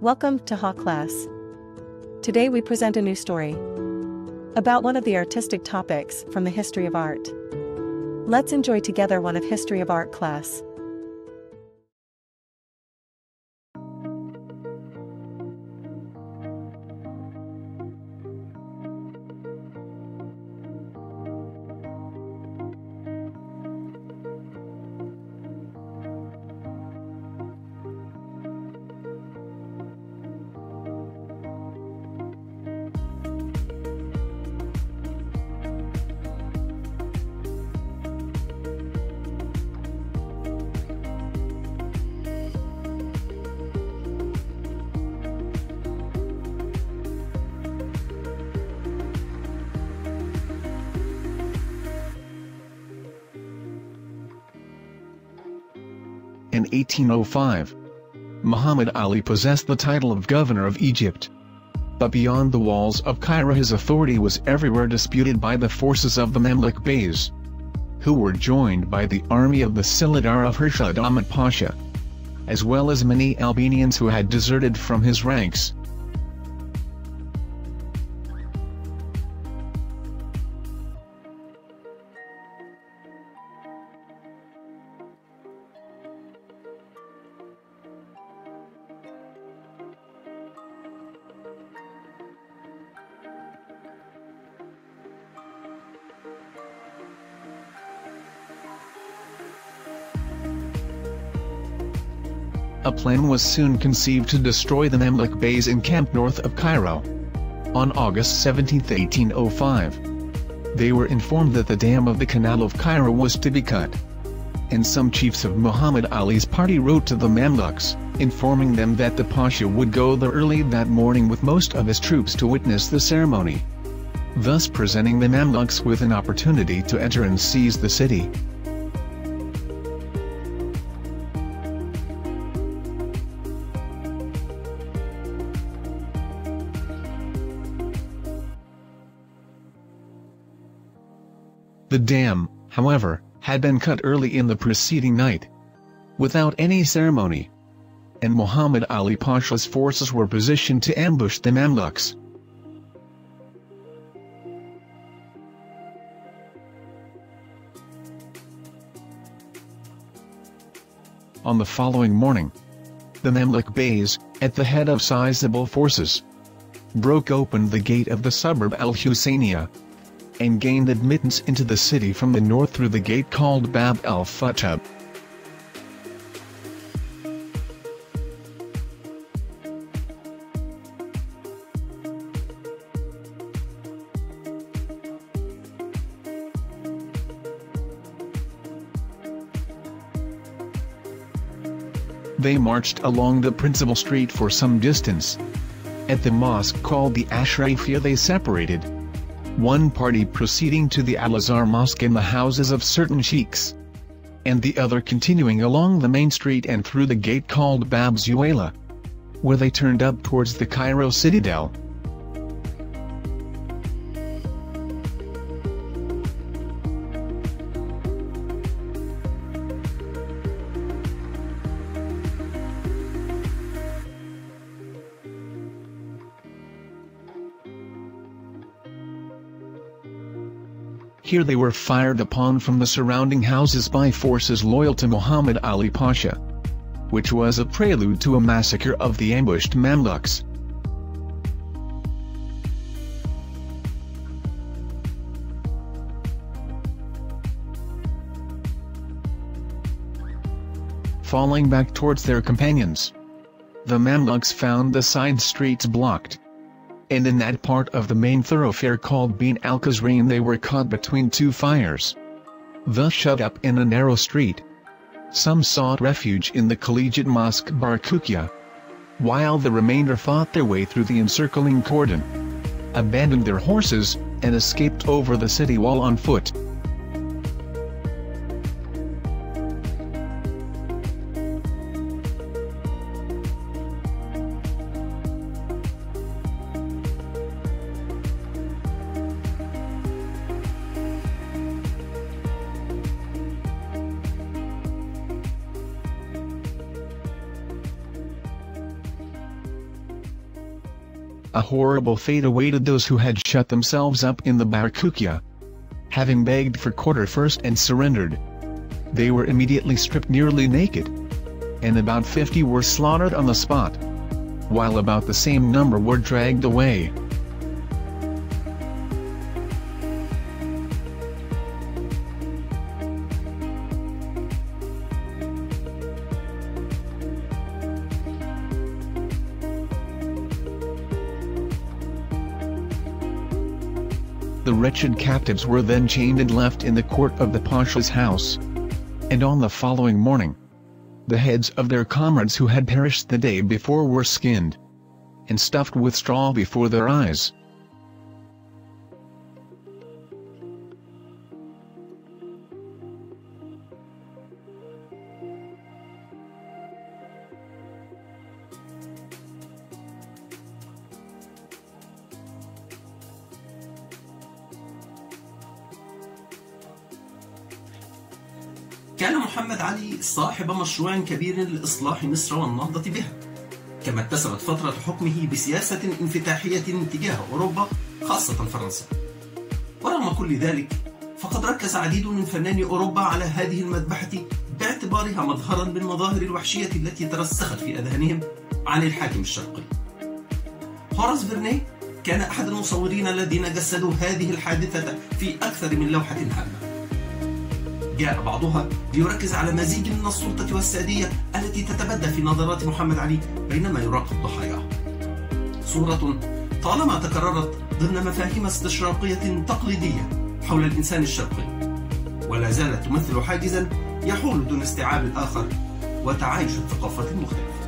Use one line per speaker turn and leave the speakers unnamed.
Welcome to Ha Class. Today we present a new story about one of the artistic topics from the history of art. Let's enjoy together one of history of art class.
In 1805, Muhammad Ali possessed the title of governor of Egypt. But beyond the walls of Cairo his authority was everywhere disputed by the forces of the Mamluk Beys, who were joined by the army of the Siladar of Hurshad Ahmed Pasha, as well as many Albanians who had deserted from his ranks. A plan was soon conceived to destroy the Mamluk Beys encamped north of Cairo. On August 17, 1805, they were informed that the dam of the Canal of Cairo was to be cut. And some chiefs of Muhammad Ali's party wrote to the Mamluks, informing them that the Pasha would go there early that morning with most of his troops to witness the ceremony. Thus presenting the Mamluks with an opportunity to enter and seize the city. The dam, however, had been cut early in the preceding night. Without any ceremony. And Muhammad Ali Pasha's forces were positioned to ambush the Mamluks. On the following morning, the Mamluk Beys, at the head of sizable forces, broke open the gate of the suburb Al-Husayniya, and gained admittance into the city from the north through the gate called Bab el-Futuh. They marched along the principal street for some distance. At the mosque called the Ashrafia they separated, one party proceeding to the Al-Azhar Mosque in the houses of certain sheikhs, and the other continuing along the main street and through the gate called Bab Zuwayla, where they turned up towards the Cairo citadel. Here they were fired upon from the surrounding houses by forces loyal to Muhammad Ali Pasha. Which was a prelude to a massacre of the ambushed Mamluks. Falling back towards their companions. The Mamluks found the side streets blocked and in that part of the main thoroughfare called Bin al-Qasrain they were caught between two fires. Thus shut up in a narrow street. Some sought refuge in the collegiate mosque Barkukya, while the remainder fought their way through the encircling cordon, abandoned their horses, and escaped over the city wall on foot. A horrible fate awaited those who had shut themselves up in the Barakukia. Having begged for quarter first and surrendered, they were immediately stripped nearly naked. And about 50 were slaughtered on the spot. While about the same number were dragged away. The wretched captives were then chained and left in the court of the Pasha's house. And on the following morning, the heads of their comrades who had perished the day before were skinned and stuffed with straw before their eyes.
كان محمد علي صاحب مشروع كبير لإصلاح مصر والنهضة بها كما اتسمت فترة حكمه بسياسة انفتاحية تجاه أوروبا خاصة فرنسا. ورغم كل ذلك فقد ركز عديد من فناني أوروبا على هذه المذبحة باعتبارها مظهرا من مظاهر الوحشية التي ترسخت في أذهانهم عن الحاكم الشرقي. هوراس فيرني كان أحد المصورين الذين جسدوا هذه الحادثة في أكثر من لوحة هامة. جاء بعضها ليركز على مزيج من السلطة والسادية التي تتبدى في نظرات محمد علي بينما يراقب ضحاياه. صورة طالما تكررت ضمن مفاهيم استشراقية تقليدية حول الإنسان الشرقي، ولا زالت تمثل حاجزا يحول دون استيعاب الآخر وتعايش الثقافات المختلفة.